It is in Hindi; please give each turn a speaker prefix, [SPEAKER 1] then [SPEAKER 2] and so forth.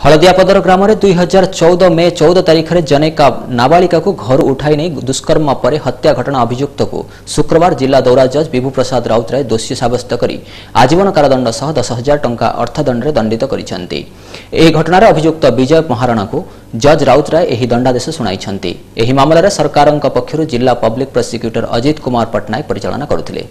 [SPEAKER 1] हलदियापदर ग्राम दुई हज़ार चौद मे चौद तारीख में जनेका नाबालिका को घर उठाई नहीं दुष्कर्म पर हत्या घटना अभियुक्त को शुक्रवार जिला दौरा जज विभू प्रसाद राउतराय दोषी सब्यस्त कर आजीवन कारादंड दस हज़ार टा अर्थदंडे दंडित कर घटनार अभियुक्त विजय महाराणा को जज राउतराय दंडादेश शुणाई मामलें सरकार पक्षर जिला पब्लिक प्रसिक्यूटर अजित कुमार पट्टनायक परिचालन करते